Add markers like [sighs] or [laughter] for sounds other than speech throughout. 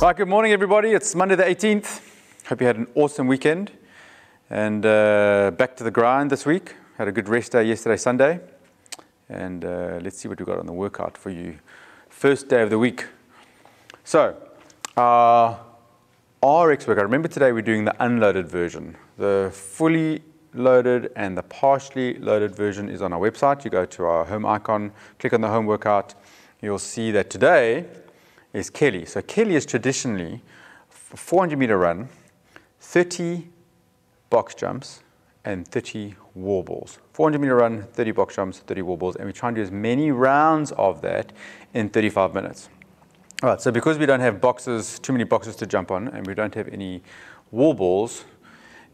Right, good morning, everybody. It's Monday the 18th. Hope you had an awesome weekend and uh, back to the grind this week. Had a good rest day yesterday, Sunday. And uh, let's see what we got on the workout for you. First day of the week. So, our RX workout. Remember today we're doing the unloaded version. The fully loaded and the partially loaded version is on our website. You go to our home icon, click on the home workout. You'll see that today is Kelly. So Kelly is traditionally 400 meter run, 30 box jumps, and 30 wall balls. 400 meter run, 30 box jumps, 30 wall balls, and we try and do as many rounds of that in 35 minutes. All right, so because we don't have boxes, too many boxes to jump on, and we don't have any wall balls,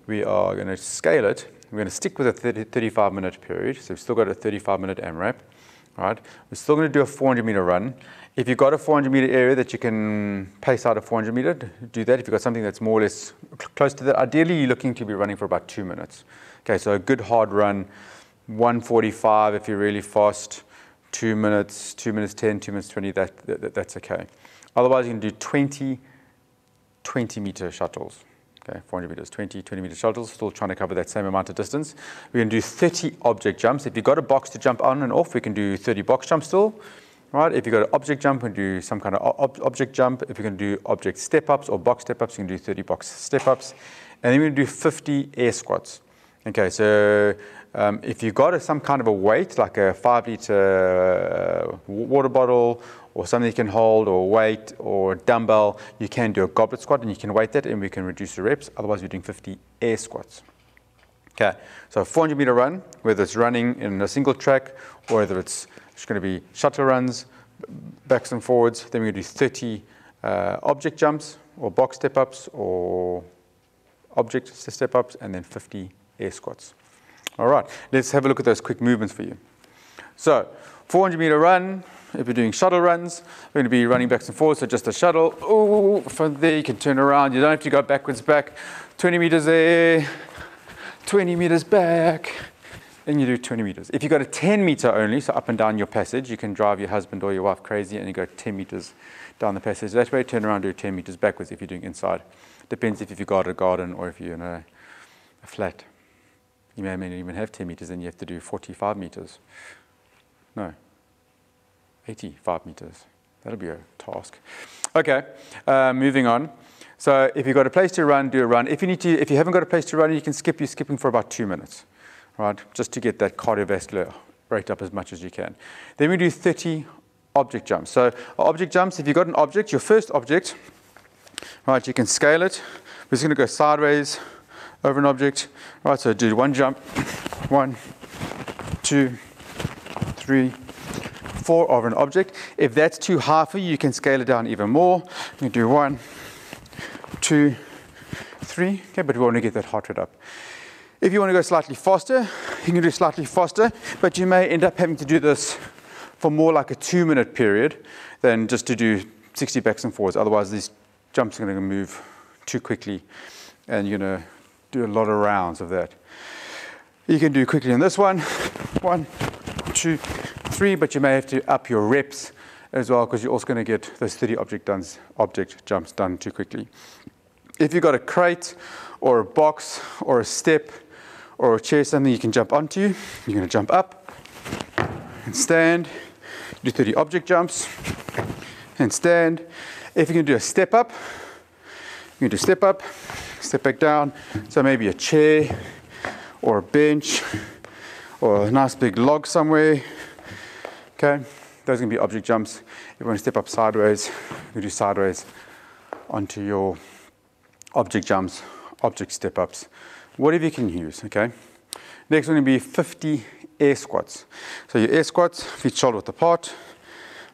we are going to scale it. We're going to stick with a 30, 35 minute period. So we've still got a 35 minute AMRAP. Right, we're still going to do a 400 meter run. If you've got a 400 meter area that you can pace out a 400 meter, do that. If you've got something that's more or less close to that, ideally you're looking to be running for about two minutes. Okay, so a good hard run, 145 if you're really fast, two minutes, two minutes 10, two minutes 20, that, that that's okay. Otherwise, you can do 20, 20 meter shuttles. Okay, 400 meters, 20, 20 meter shuttles, still trying to cover that same amount of distance. We're going to do 30 object jumps. If you've got a box to jump on and off, we can do 30 box jumps still right? If you've got an object jump, we can do some kind of ob object jump. If you're going to do object step-ups or box step-ups, you can do 30 box step-ups. And then we're going to do 50 air squats. Okay, so um, if you've got a, some kind of a weight, like a five liter uh, water bottle or something you can hold or weight or dumbbell, you can do a goblet squat and you can weight that and we can reduce the reps. Otherwise, we're doing 50 air squats. Okay, so a 400 meter run, whether it's running in a single track or whether it's it's going to be shuttle runs, backs and forwards. Then we're going to do 30 uh, object jumps or box step ups or object step ups, and then 50 air squats. All right, let's have a look at those quick movements for you. So, 400 meter run. If you're doing shuttle runs, we're going to be running backs and forwards. So just a shuttle. Oh, from there you can turn around. You don't have to go backwards back. 20 meters there, 20 meters back, then you do 20 meters. If you've got a 10 meter only, so up and down your passage, you can drive your husband or your wife crazy and you go 10 meters down the passage. That way, turn around, do 10 meters backwards if you're doing inside. Depends if you've got a garden or if you're in a, a flat. You may, may not even have 10 meters and you have to do 45 meters. No, 85 meters. That'll be a task. Okay, uh, moving on. So if you've got a place to run, do a run. If you need to, if you haven't got a place to run, you can skip. You're skipping for about two minutes right? Just to get that cardiovascular rate up as much as you can. Then we do 30 object jumps. So object jumps, if you've got an object, your first object, right, you can scale it. We're just going to go sideways over an object. Right, so do one jump, one, two, three, four over an object. If that's too high for you, you can scale it down even more. You do one, two, three. Okay, but we want to get that heart rate up. If you want to go slightly faster, you can do slightly faster, but you may end up having to do this for more like a two minute period than just to do 60 backs and forwards. Otherwise, these jumps are going to move too quickly and you're going to do a lot of rounds of that. You can do quickly on this one, one, two, three, but you may have to up your reps as well because you're also going to get those 30 object, object jumps done too quickly. If you've got a crate or a box or a step, or a chair, something you can jump onto. You're going to jump up and stand. Do 30 object jumps and stand. If you can do a step up, you can do step up, step back down. So maybe a chair or a bench or a nice big log somewhere. Okay, those are to be object jumps. If you want to step up sideways, you do sideways onto your object jumps, object step ups whatever you can use, okay? Next one will be 50 air squats. So your air squats, feet shoulder width apart,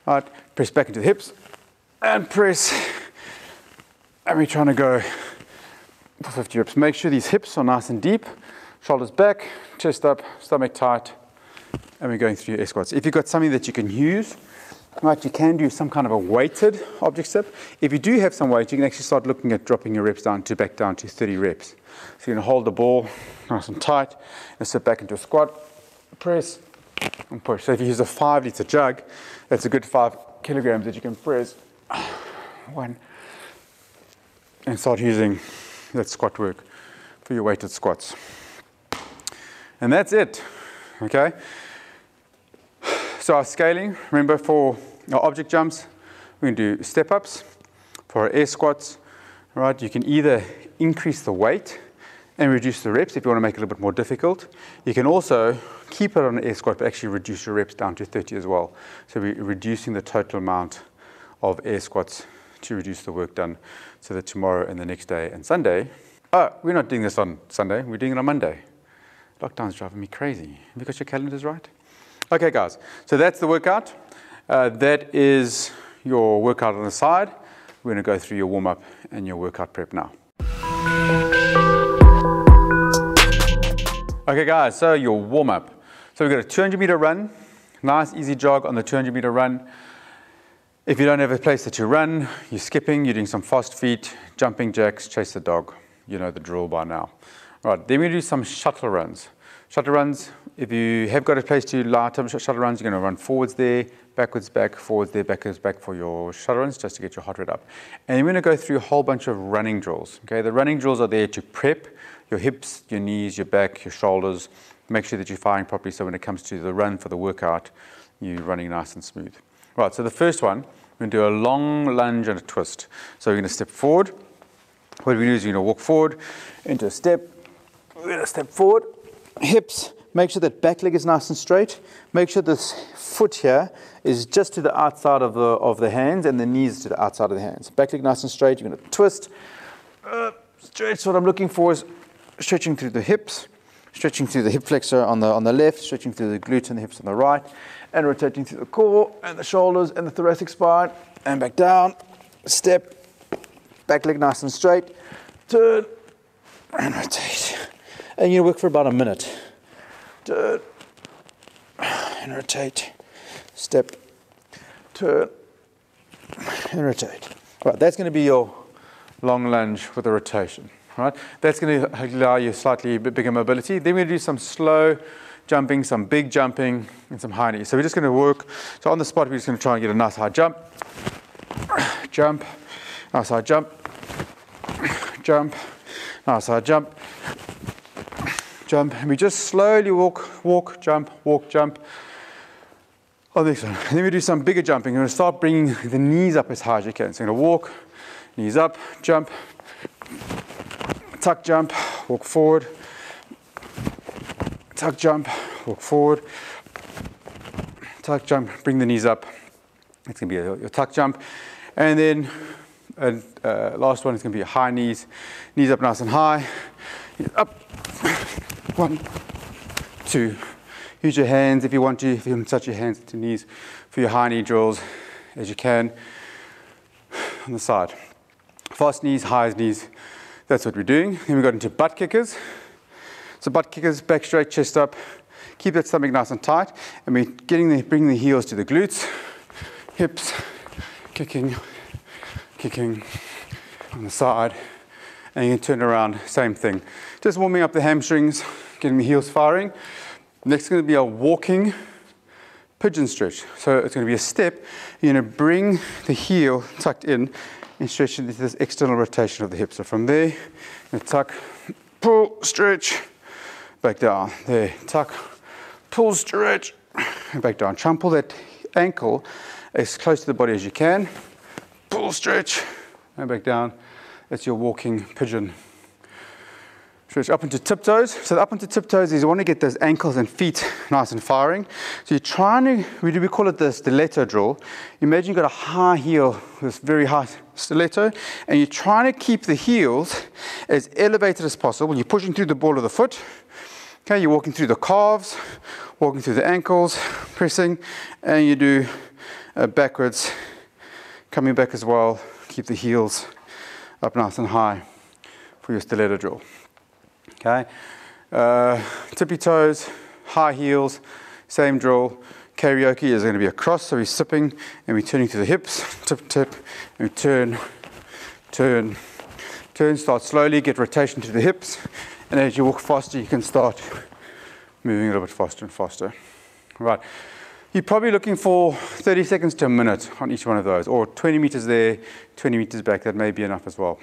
right? Press back into the hips and press. And we're trying to go for 50 reps. Make sure these hips are nice and deep, shoulders back, chest up, stomach tight, and we're going through your squats. If you've got something that you can use, right, you can do some kind of a weighted object step. If you do have some weight, you can actually start looking at dropping your reps down to back down to 30 reps. So you're to hold the ball nice and tight and sit back into a squat, press and push. So if you use a five liter jug, that's a good five kilograms that you can press. [sighs] One, and start using that squat work for your weighted squats. And that's it, okay? So our scaling, remember for our object jumps, we can do step ups. For our air squats, right, you can either increase the weight and reduce the reps if you want to make it a little bit more difficult. You can also keep it on an air squat, but actually reduce your reps down to 30 as well. So we're reducing the total amount of air squats to reduce the work done so that tomorrow and the next day and Sunday, oh, we're not doing this on Sunday, we're doing it on Monday. Lockdown's driving me crazy. Have you got your calendars right? Okay, guys, so that's the workout. Uh, that is your workout on the side. We're going to go through your warm up and your workout prep now. Okay, guys, so your warm up. So we've got a 200 meter run, nice easy jog on the 200 meter run. If you don't have a place that you run, you're skipping, you're doing some fast feet, jumping jacks, chase the dog. You know the drill by now. All right, then we do some shuttle runs. Shuttle runs, if you have got a place to light up shuttle runs, you're going to run forwards there, backwards back, forwards there, backwards back for your shuttle runs just to get your heart rate up. And you're going to go through a whole bunch of running drills. Okay, the running drills are there to prep your hips, your knees, your back, your shoulders. Make sure that you're firing properly so when it comes to the run for the workout, you're running nice and smooth. Right, so the first one, we're going to do a long lunge and a twist. So we're going to step forward. What we're going to do is we're going to walk forward into a step. We're going to step forward, hips, make sure that back leg is nice and straight. Make sure this foot here is just to the outside of the, of the hands and the knees to the outside of the hands. Back leg nice and straight. You're going to twist. Uh, stretch. What I'm looking for is stretching through the hips, stretching through the hip flexor on the, on the left, stretching through the glutes and the hips on the right, and rotating through the core and the shoulders and the thoracic spine, and back down, step, back leg nice and straight, turn, and rotate. And you work for about a minute. Turn, and rotate, step, turn, and rotate. All right, that's going to be your long lunge with a rotation right? That's going to allow you slightly bigger mobility. Then we're going to do some slow jumping, some big jumping, and some high knees. So we're just going to work. So on the spot, we're just going to try and get a nice high jump, jump, nice high jump, jump, nice high jump, jump. And we just slowly walk, walk, jump, walk, jump. On this one. And then we do some bigger jumping. We're to start bringing the knees up as high as you can. So you're to walk, knees up, jump, tuck jump, walk forward, tuck jump, walk forward, tuck jump, bring the knees up. It's going to be a, your tuck jump. And then uh, uh, last one is going to be high knees, knees up nice and high, up, one, two. Use your hands if you want to, if you can touch your hands to knees for your high knee drills as you can on the side. Fast knees, high knees, that's what we're doing. Then we got into butt kickers. So butt kickers, back straight, chest up. Keep that stomach nice and tight. And we're getting the, bringing the heels to the glutes, hips, kicking, kicking on the side. And you can turn around, same thing. Just warming up the hamstrings, getting the heels firing. Next is going to be a walking pigeon stretch. So it's going to be a step. You're to bring the heel tucked in and stretch into this external rotation of the hip. So from there, tuck, pull, stretch, back down. There, tuck, pull, stretch, and back down. Try and pull that ankle as close to the body as you can. Pull, stretch, and back down. That's your walking pigeon Stretch up into tiptoes. So up into tiptoes is you want to get those ankles and feet nice and firing. So you're trying to, we, do, we call it the stiletto drill. Imagine you've got a high heel, this very high stiletto, and you're trying to keep the heels as elevated as possible. You're pushing through the ball of the foot. Okay, you're walking through the calves, walking through the ankles, pressing, and you do uh, backwards, coming back as well. Keep the heels up nice and high for your stiletto drill. Okay, uh, tippy toes, high heels, same drill. Karaoke is going to be a cross, so we're sipping and we're turning to the hips, [laughs] tip, tip, and we turn, turn, turn, start slowly, get rotation to the hips, and as you walk faster, you can start moving a little bit faster and faster. Right. You're probably looking for 30 seconds to a minute on each one of those, or 20 meters there, 20 meters back, that may be enough as well.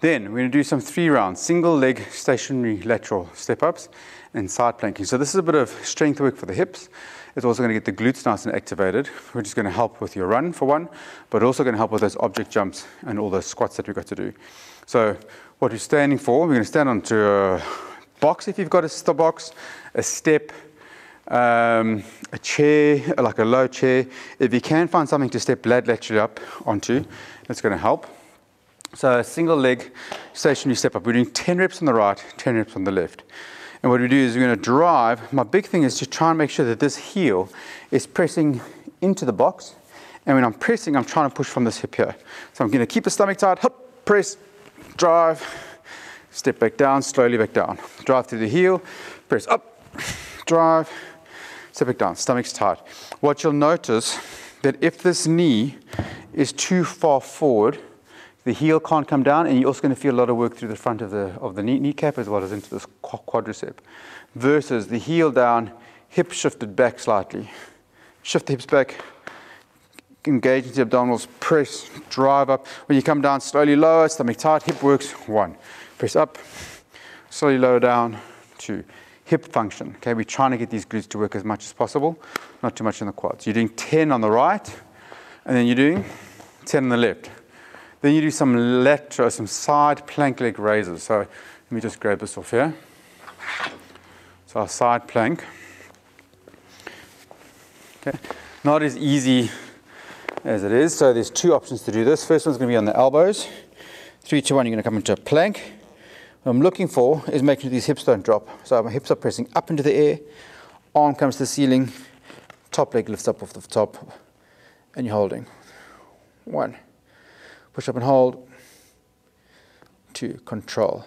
Then we're going to do some three rounds, single leg stationary lateral step ups and side planking. So this is a bit of strength work for the hips. It's also going to get the glutes nice and activated, which is going to help with your run for one, but also going to help with those object jumps and all those squats that we've got to do. So what we're standing for, we're going to stand onto a box if you've got a box, a step, um, a chair, like a low chair. If you can find something to step laterally up onto, that's going to help. So a single leg stationary step up. We're doing 10 reps on the right, 10 reps on the left. And what we do is we're going to drive. My big thing is to try and make sure that this heel is pressing into the box. And when I'm pressing, I'm trying to push from this hip here. So I'm going to keep the stomach tight, hop, press, drive, step back down, slowly back down. Drive through the heel, press up, drive, back down, stomach's tight. What you'll notice that if this knee is too far forward, the heel can't come down, and you're also going to feel a lot of work through the front of the, of the knee, kneecap as well as into this quadricep. Versus the heel down, hip shifted back slightly. Shift the hips back, engage into the abdominals, press, drive up. When you come down, slowly lower, stomach tight, hip works, one. Press up, slowly lower down, two. Hip function, okay? We're trying to get these glutes to work as much as possible, not too much in the quads. You're doing 10 on the right, and then you're doing 10 on the left. Then you do some lateral, some side plank leg raises. So let me just grab this off here. So our side plank. Okay, not as easy as it is. So there's two options to do this. First one's going to be on the elbows. Three, two, one. You're going to come into a plank. What I'm looking for is making sure these hips don't drop. So my hips are pressing up into the air. Arm comes to the ceiling. Top leg lifts up off the top, and you're holding. One. Push up and hold. Two, control.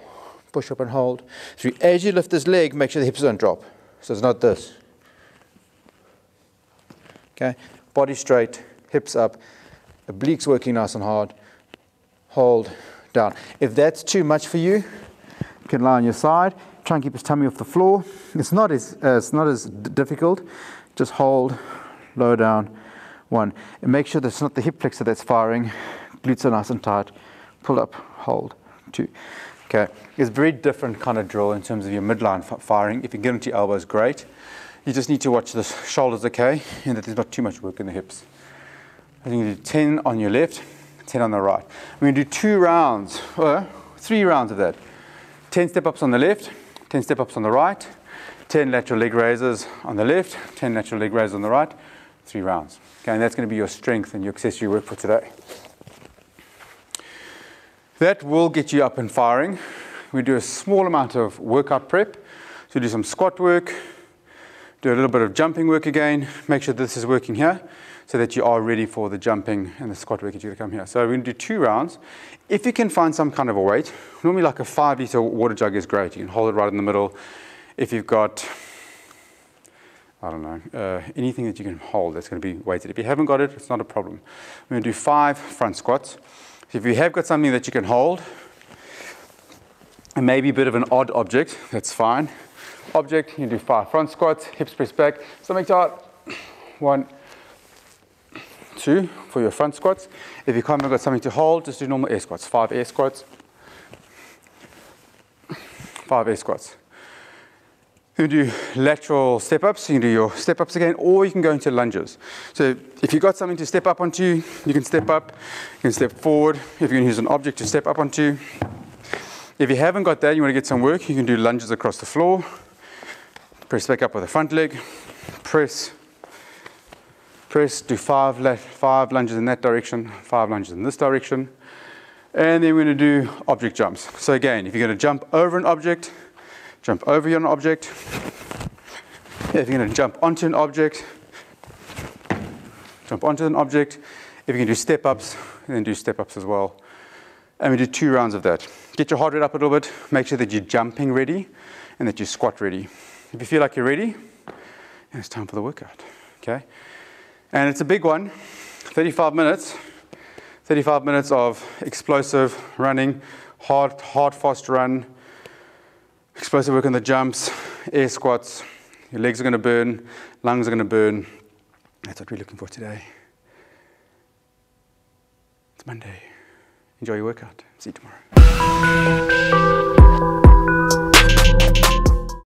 Push up and hold. Three, as you lift this leg, make sure the hips don't drop. So it's not this. Okay, body straight, hips up, obliques working nice and hard. Hold down. If that's too much for you, you can lie on your side. Try and keep his tummy off the floor. It's not as uh, it's not as difficult. Just hold, low down, one, and make sure that's not the hip flexor that's firing glutes are nice and tight, pull up, hold, two. Okay, it's a very different kind of drill in terms of your midline firing. If you get into your elbows, great. You just need to watch the shoulders okay, and that there's not too much work in the hips. I think you do 10 on your left, 10 on the right. We're gonna do two rounds, or three rounds of that. 10 step ups on the left, 10 step ups on the right, 10 lateral leg raises on the left, 10 lateral leg raises on the right, three rounds. Okay, and that's gonna be your strength and your accessory work for today. That will get you up and firing. We do a small amount of workout prep. So do some squat work, do a little bit of jumping work again, make sure this is working here so that you are ready for the jumping and the squat work that you're gonna come here. So we're gonna do two rounds. If you can find some kind of a weight, normally like a five liter water jug is great. You can hold it right in the middle. If you've got, I don't know, uh, anything that you can hold that's gonna be weighted. If you haven't got it, it's not a problem. We're gonna do five front squats. If you have got something that you can hold, and maybe a bit of an odd object, that's fine. Object, you do five front squats, hips press back, stomach tight. One, for your front squats. If you can't got something to hold, just do normal air squats. Five air squats. Five air squats. You can do lateral step ups, you can do your step ups again, or you can go into lunges. So if you've got something to step up onto, you can step up, you can step forward. If going to use an object to step up onto. If you haven't got that, you want to get some work, you can do lunges across the floor. Press back up with the front leg, press, press, do five, five lunges in that direction, five lunges in this direction. And then we're going to do object jumps. So again, if you're going to jump over an object, jump over an object. If you're going to jump onto an object, jump onto an object. If you can do step ups, then do step ups as well. And we do two rounds of that. Get your heart rate up a little bit. Make sure that you're jumping ready and that you're squat ready. If you feel like you're ready, it's time for the workout. Okay? And it's a big one 35 minutes. 35 minutes of explosive running, hard, hard, fast run, Explosive work on the jumps, air squats. Your legs are going to burn, lungs are going to burn. That's what we're looking for today. It's Monday. Enjoy your workout. See you tomorrow.